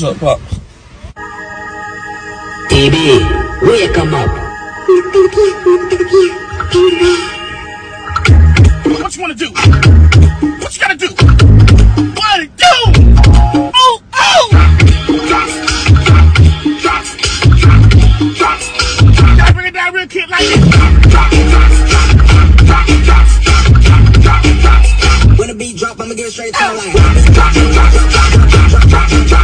What's up, Pops? DB, wake 'em up. What you wanna do? What you gotta do? What it do? Oh, oh! Gotta bring it down real quick like this. When the beat drop, I'ma get straight to the line.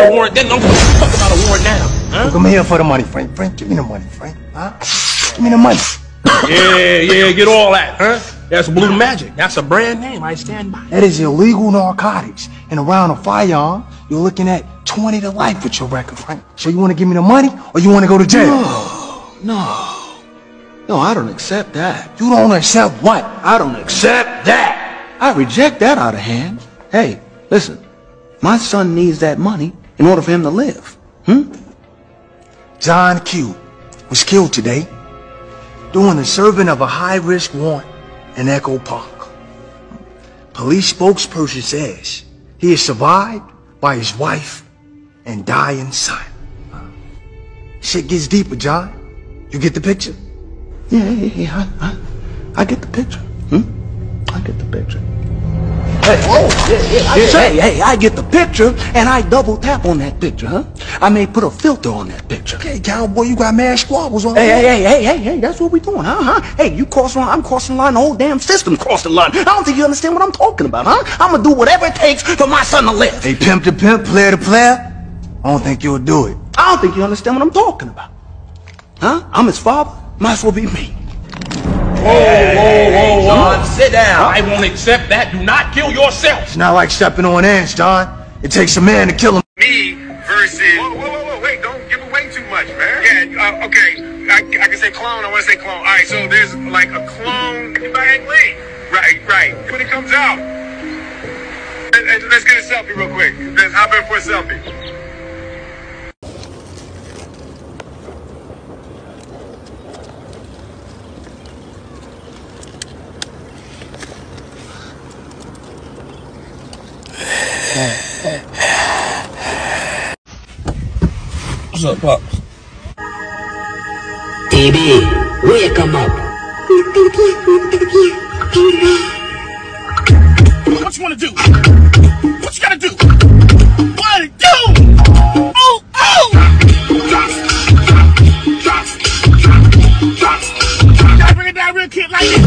About a warrant then. Don't give a fuck about a warrant now. Huh? Come here for the money, Frank. Frank, give me the money, Frank. Huh? Give me the money. Yeah, yeah, get all that, huh? That's Blue Magic. That's a brand name. I stand by. That is illegal narcotics. And around a firearm, you're looking at 20 to life with your record, Frank. So you want to give me the money or you want to go to jail? No, No. No, I don't accept that. You don't accept what? I don't accept that. I reject that out of hand. Hey, listen. My son needs that money in order for him to live. Hmm? John Q was killed today doing the serving of a high-risk warrant in Echo Park. Police spokesperson says he is survived by his wife and dying son. Shit gets deeper, John. You get the picture? Yeah, yeah, yeah. I, I, I get the picture. Hmm? I get the picture. Hey, oh, yeah, yeah, I, hey, hey, I get the picture, and I double tap on that picture, huh? I may put a filter on that picture. Hey, cowboy, you got mad squabbles on Hey, hey, hey, hey, hey, hey, that's what we doing, huh? huh? Hey, you cross line, I'm crossing the line, the whole damn system crossed the line. I don't think you understand what I'm talking about, huh? I'm gonna do whatever it takes for my son to live. Hey, pimp to pimp, player to player. I don't think you'll do it. I don't think you understand what I'm talking about. Huh? I'm his father, might as well be me. Whoa, whoa, whoa, John, sit down. I won't accept that. Do not kill yourself. It's not like stepping on ants, John. It takes a man to kill him. me versus. Whoa, whoa, whoa, whoa, wait! Don't give away too much, man. Yeah, uh, okay. I, I can say clone. I want to say clone. All right, so there's like a clone by Ang Lee. Right, right. When it comes out, let- let- let's get a selfie real quick. Let's hop in for a selfie. What's up, Pops? DB, wake 'em up. What you wanna do? What you gotta do? What it do? Oh, oh! Gotta bring it down real quick like this.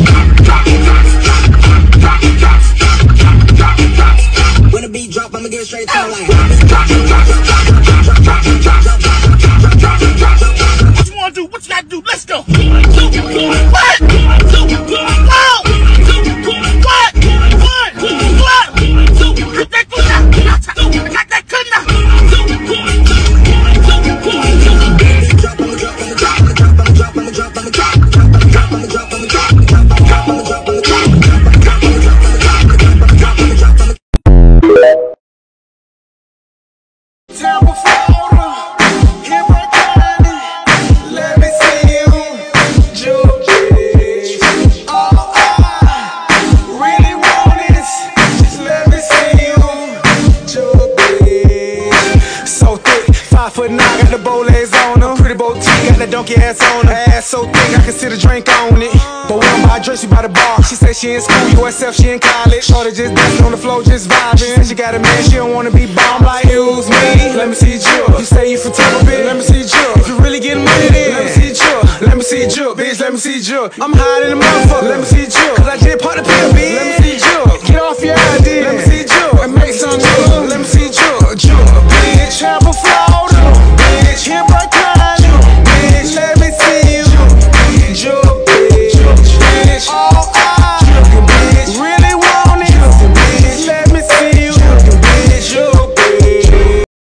When the beat drop, I'ma get straight to the oh. line. What foot nine, got the bow legs on her. Pretty boutique, got the donkey ass on her. Ass so thick, I can see the drink on it. But when I'm by drink, she by the bar. She said she in school, USF, she in college. Shorty just dancing on the floor, just vibing. She she got a man, she don't wanna be bomb like use me. Let me see you. You say you from Tampa, bitch. Let me see you. If you really getting money, then let me see you. Let me see you, bitch. Let me see you. I'm high in the motherfucker. Let me see you. Cause I did part of the pill, bitch. Let me see you. Get off your ID.